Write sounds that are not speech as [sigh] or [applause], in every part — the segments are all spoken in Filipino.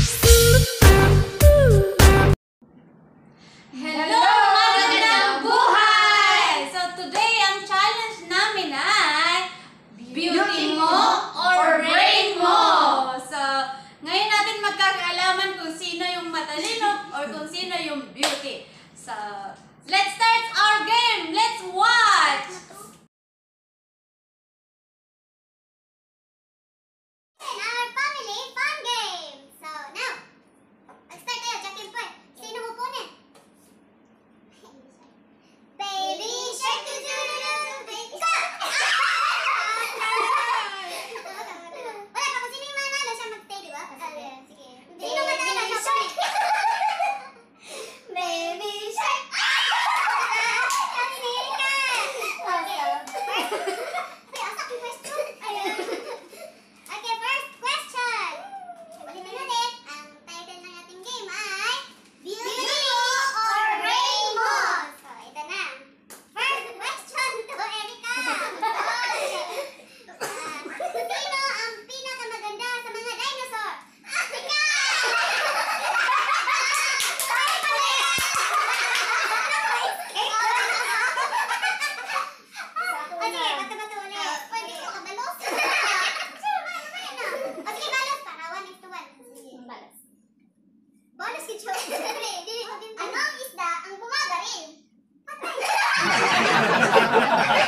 Thank you. Ano Anong isda ang gumagaling? Patay! [laughs]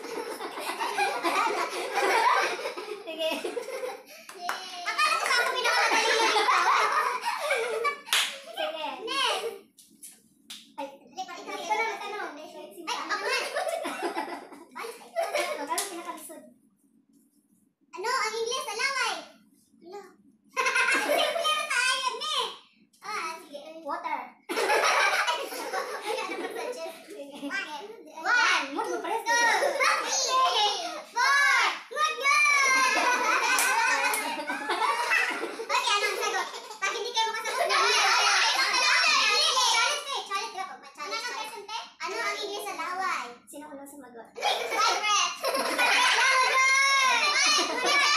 Ano ang presente? Ano ang English sa laway? Sino unang sumagot? Vibrant! Louder! Vibrant!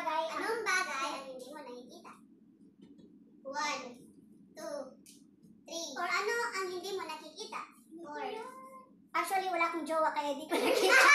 bagay, anong bagay ang hindi mo nakikita? One, two, three. Or ano ang hindi mo nakikita? Four. Actually, wala akong jowa kaya di ko [laughs] nakikita.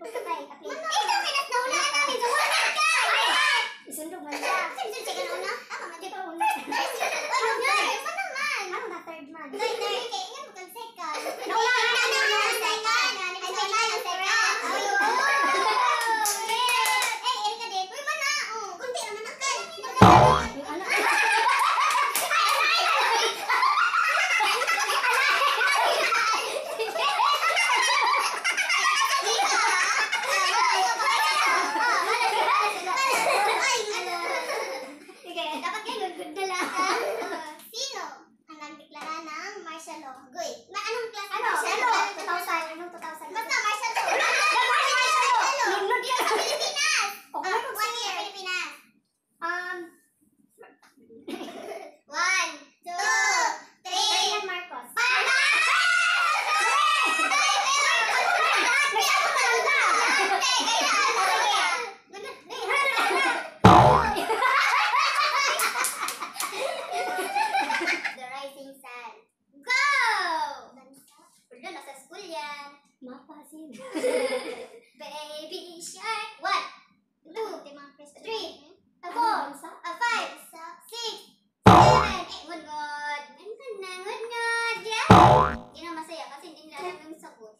我在。Wala, nasa school yan. Mapasin. Baby shark. One, two, three, a four, a five, six, seven, eight. Ngod-ngod. Nangod na, ngod-ngod. Yeah. Hindi na masaya kasi hindi nila alam yung sagot.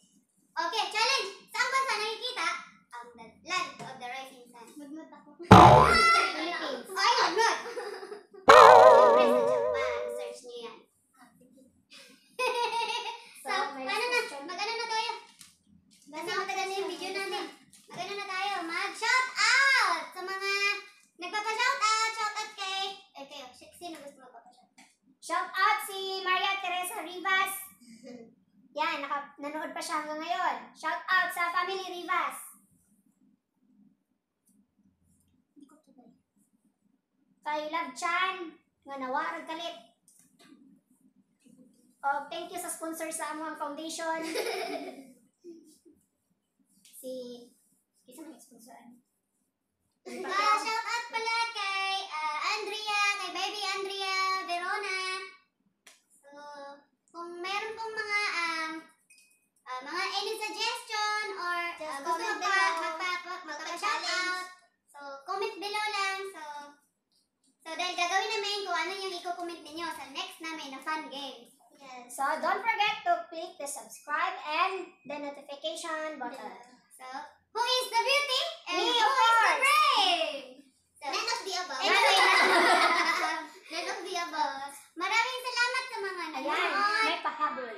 Okay, challenge. Saan bansa nakikita? Ang um, land of the rising sun. Ngod-ngod [laughs] ako. Ah. Yan, naka, nanood pa siya hanggang ngayon. Shout out sa Family Rivas. Kay Love Chan, nga nawarag kalit. Oh, thank you sa sponsor sa among foundation. [laughs] si Isa na sponsoran. Ah, shout out pala kay ah, Andrea, kay baby Andrea Verona. So, kung meron pong mga um, ah, mga any suggestion or Just ah, gusto comment magpa, below. magpa, magpa, magpa-shout out, so comment below lang. So, so dahil gagawin namin kung ano yung i-comment ninyo sa next namin na fun games. Yes. So, don't forget to click the subscribe and the notification button. So, who is the beauty? And Me, who of is the course. brave? So, None of the above. Anyway, none of the above. Maraming salamat sa mga Ayan, nanonood. may pahabol.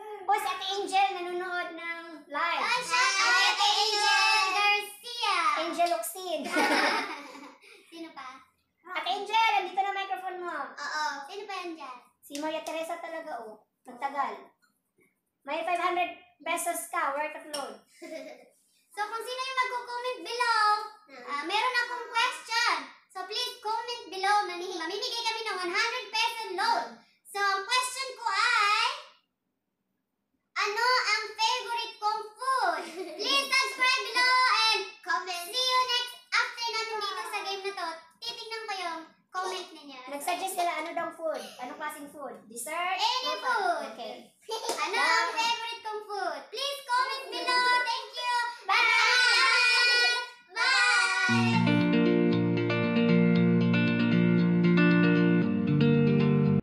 O, si Ate Angel nanonood ng live. Ah, shout out Hi, kay Angel Garcia. Angel Oxid. Sino pa? Ate Angel, andito na microphone mo. Oo. Sino pa yan dyan? Si Maria Teresa talaga, oh. Nagtagal. May 500 pesos ka, worth of load. [laughs] So, kung sino yung magko-comment below, ah, meron akong question. So, please comment below. Mamimigay kami ng 100 peso loan. So, ang question ko ay, ano ang favorite kong food? Please [laughs] subscribe below and comment. See you next after natin dito sa game na to. Titignan ko yung comment ninyo. Nag-suggest sila ano daw food. Anong klaseng food? Dessert? Any Ano food. Okay. [laughs] Ano ang favorite kong food? Please comment below. Thank you. Bye! Bye!